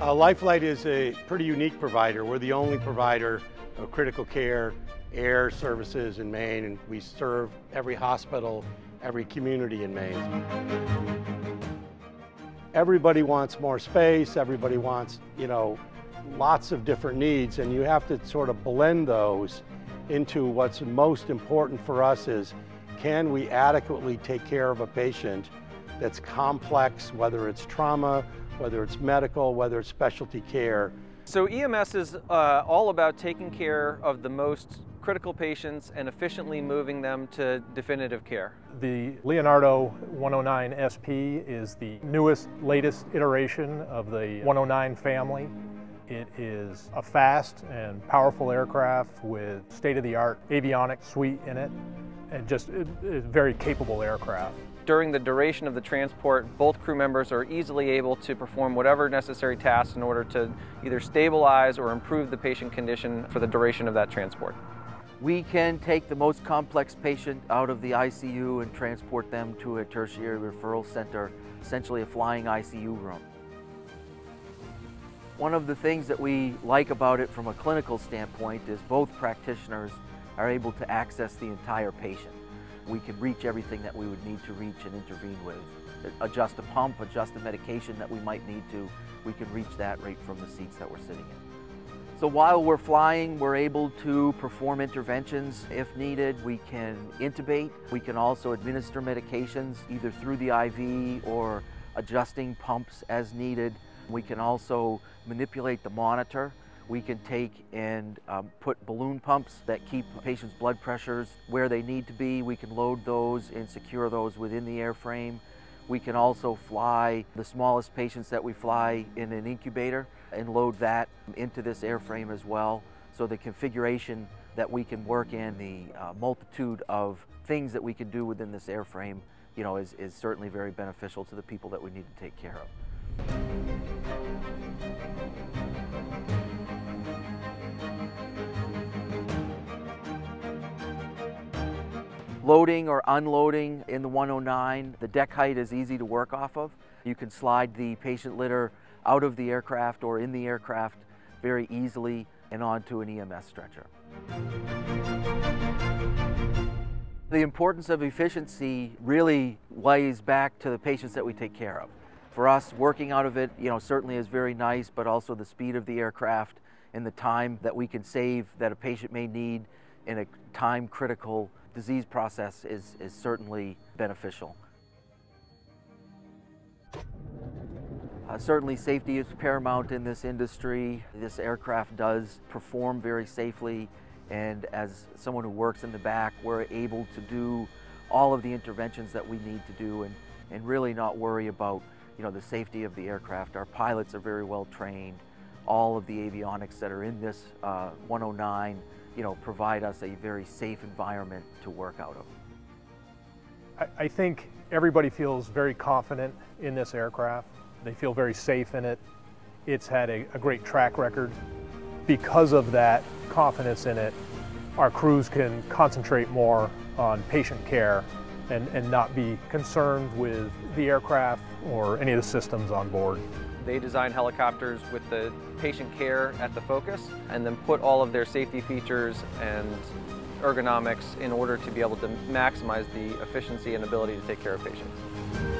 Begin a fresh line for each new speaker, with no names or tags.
Uh, LifeFlight is a pretty unique provider. We're the only provider of critical care air services in Maine, and we serve every hospital, every community in Maine. Everybody wants more space, everybody wants, you know, lots of different needs, and you have to sort of blend those into what's most important for us is can we adequately take care of a patient that's complex, whether it's trauma, whether it's medical, whether it's specialty care.
So EMS is uh, all about taking care of the most critical patients and efficiently moving them to definitive care.
The Leonardo 109 SP is the newest, latest iteration of the 109 family. It is a fast and powerful aircraft with state-of-the-art avionics suite in it and just a very capable aircraft.
During the duration of the transport, both crew members are easily able to perform whatever necessary tasks in order to either stabilize or improve the patient condition for the duration of that transport.
We can take the most complex patient out of the ICU and transport them to a tertiary referral center, essentially a flying ICU room. One of the things that we like about it from a clinical standpoint is both practitioners are able to access the entire patient. We can reach everything that we would need to reach and intervene with. Uh, adjust a pump, adjust a medication that we might need to, we can reach that right from the seats that we're sitting in. So while we're flying, we're able to perform interventions if needed. We can intubate. We can also administer medications either through the IV or adjusting pumps as needed. We can also manipulate the monitor. We can take and um, put balloon pumps that keep patients' blood pressures where they need to be. We can load those and secure those within the airframe. We can also fly the smallest patients that we fly in an incubator and load that into this airframe as well. So the configuration that we can work in, the uh, multitude of things that we can do within this airframe, you know, is, is certainly very beneficial to the people that we need to take care of. Loading or unloading in the 109, the deck height is easy to work off of. You can slide the patient litter out of the aircraft or in the aircraft very easily and onto an EMS stretcher. The importance of efficiency really lays back to the patients that we take care of. For us, working out of it, you know, certainly is very nice, but also the speed of the aircraft and the time that we can save that a patient may need in a time critical disease process is, is certainly beneficial. Uh, certainly safety is paramount in this industry. This aircraft does perform very safely and as someone who works in the back, we're able to do all of the interventions that we need to do and, and really not worry about you know, the safety of the aircraft. Our pilots are very well trained. All of the avionics that are in this uh, 109, you know, provide us a very safe environment to work out of.
I, I think everybody feels very confident in this aircraft. They feel very safe in it. It's had a, a great track record. Because of that confidence in it, our crews can concentrate more on patient care and, and not be concerned with the aircraft or any of the systems on board.
They design helicopters with the patient care at the focus and then put all of their safety features and ergonomics in order to be able to maximize the efficiency and ability to take care of patients.